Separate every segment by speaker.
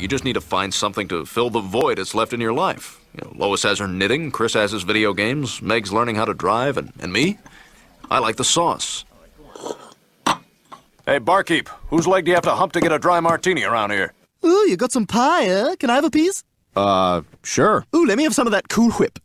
Speaker 1: you just need to find something to fill the void that's left in your life. You know, Lois has her knitting, Chris has his video games, Meg's learning how to drive, and, and me? I like the sauce. Hey, barkeep, whose leg do you have to hump to get a dry martini around here?
Speaker 2: Ooh, you got some pie, eh? Can I have a piece?
Speaker 1: Uh, sure.
Speaker 2: Ooh, let me have some of that Cool Whip.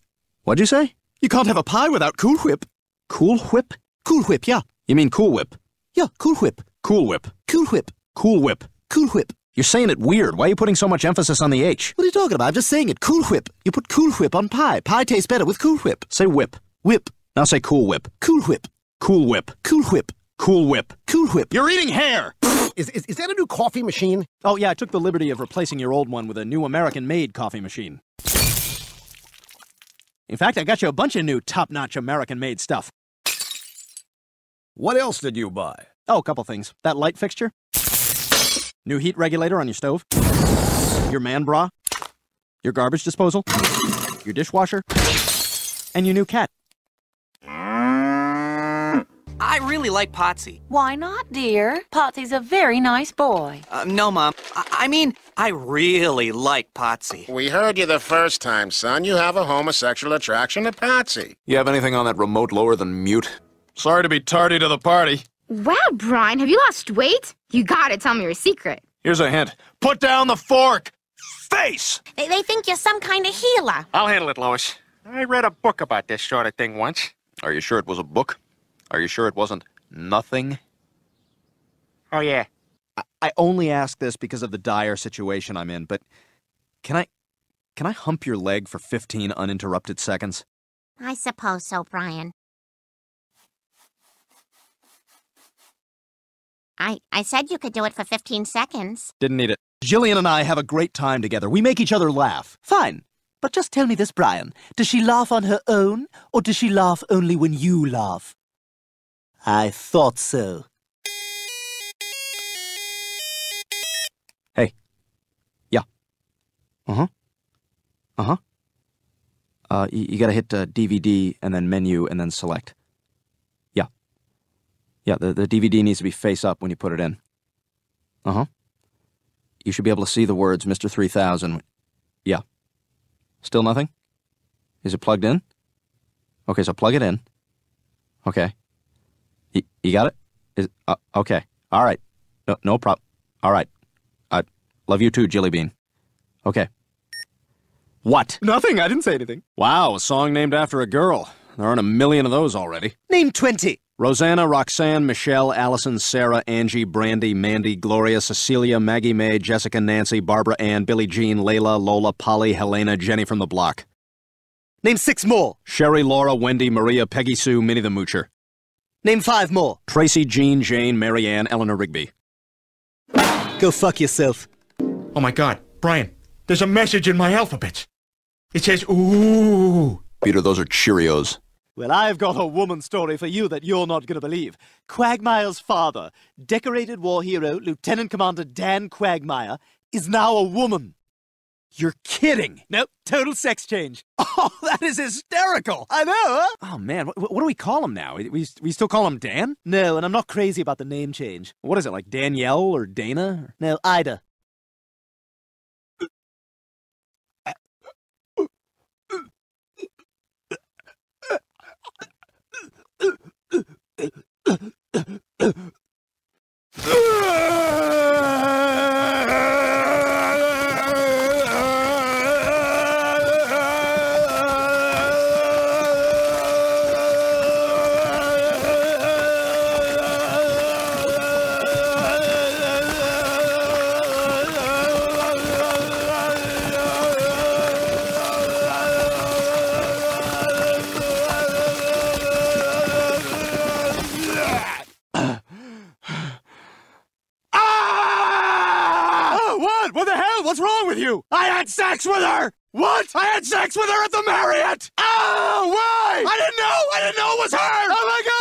Speaker 1: What'd you say?
Speaker 2: You can't have a pie without Cool Whip.
Speaker 1: Cool Whip?
Speaker 2: Cool Whip, yeah.
Speaker 1: You mean Cool Whip?
Speaker 2: Yeah, Cool Whip.
Speaker 1: Cool Whip.
Speaker 2: Cool Whip.
Speaker 1: Cool Whip.
Speaker 2: Cool Whip.
Speaker 1: You're saying it weird. Why are you putting so much emphasis on the H?
Speaker 2: What are you talking about? I'm just saying it. Cool Whip. You put Cool Whip on pie. Pie tastes better with Cool Whip.
Speaker 1: Say whip.
Speaker 2: Whip.
Speaker 1: Now say Cool Whip.
Speaker 2: Cool Whip.
Speaker 1: Cool Whip.
Speaker 2: Cool Whip.
Speaker 1: Cool Whip.
Speaker 2: Cool Whip.
Speaker 1: You're eating hair!
Speaker 3: Is, is, is that a new coffee machine?
Speaker 1: Oh, yeah, I took the liberty of replacing your old one with a new American made coffee machine. In fact, I got you a bunch of new top notch American made stuff.
Speaker 3: What else did you buy?
Speaker 1: Oh, a couple things. That light fixture, new heat regulator on your stove, your man bra, your garbage disposal, your dishwasher, and your new cat.
Speaker 4: I really like Potsy.
Speaker 5: Why not, dear? Potsy's a very nice boy.
Speaker 4: Uh, no, Mom. I-, I mean, I really like Potsy.
Speaker 6: We heard you the first time, son. You have a homosexual attraction to Potsy.
Speaker 1: You have anything on that remote lower than mute? Sorry to be tardy to the party.
Speaker 7: Wow, Brian, have you lost weight? You gotta tell me your secret.
Speaker 1: Here's a hint. Put down the fork! Face!
Speaker 8: They, they think you're some kind of healer.
Speaker 9: I'll handle it, Lois. I read a book about this sort of thing once.
Speaker 1: Are you sure it was a book? Are you sure it wasn't nothing?
Speaker 9: Oh, yeah.
Speaker 1: I, I only ask this because of the dire situation I'm in, but can I can I hump your leg for 15 uninterrupted seconds?
Speaker 8: I suppose so, Brian. I, I said you could do it for 15 seconds.
Speaker 1: Didn't need it. Jillian and I have a great time together. We make each other laugh.
Speaker 2: Fine. But just tell me this, Brian. Does she laugh on her own, or does she laugh only when you laugh? I thought so.
Speaker 1: Hey. Yeah. Uh-huh. Uh-huh. Uh, you, you gotta hit uh, DVD and then menu and then select. Yeah. The, the DVD needs to be face up when you put it in. Uh-huh. You should be able to see the words Mr. 3000. Yeah. Still nothing? Is it plugged in? Okay, so plug it in. Okay. You, you got it? Is, uh, okay. All right. No, no problem. All right. I love you too, Jilly Bean. Okay. What?
Speaker 2: Nothing. I didn't say anything.
Speaker 1: Wow, a song named after a girl. There aren't a million of those already.
Speaker 2: Name 20.
Speaker 1: Rosanna, Roxanne, Michelle, Allison, Sarah, Angie, Brandy, Mandy, Gloria, Cecilia, Maggie May, Jessica, Nancy, Barbara Ann, Billie Jean, Layla, Lola, Polly, Helena, Jenny from the block.
Speaker 2: Name six more.
Speaker 1: Sherry, Laura, Wendy, Maria, Peggy Sue, Minnie the Moocher.
Speaker 2: Name five more.
Speaker 1: Tracy, Jean, Jane, Mary Ann, Eleanor Rigby.
Speaker 2: Go fuck yourself.
Speaker 9: Oh my god, Brian, there's a message in my alphabet. It says, ooh.
Speaker 1: Peter, those are Cheerios.
Speaker 2: Well, I've got a woman story for you that you're not going to believe. Quagmire's father, decorated war hero Lieutenant Commander Dan Quagmire, is now a woman.
Speaker 1: You're kidding.
Speaker 2: Nope, total sex change.
Speaker 1: Oh, that is hysterical.
Speaker 2: I know, huh?
Speaker 1: Oh, man, what, what do we call him now? We, we still call him Dan?
Speaker 2: No, and I'm not crazy about the name change.
Speaker 1: What is it, like Danielle or Dana?
Speaker 2: No, Ida.
Speaker 1: What's wrong with you? I had sex with her! What? I had sex with her at the Marriott! Oh, why? I didn't know! I didn't know it was her! Oh my god!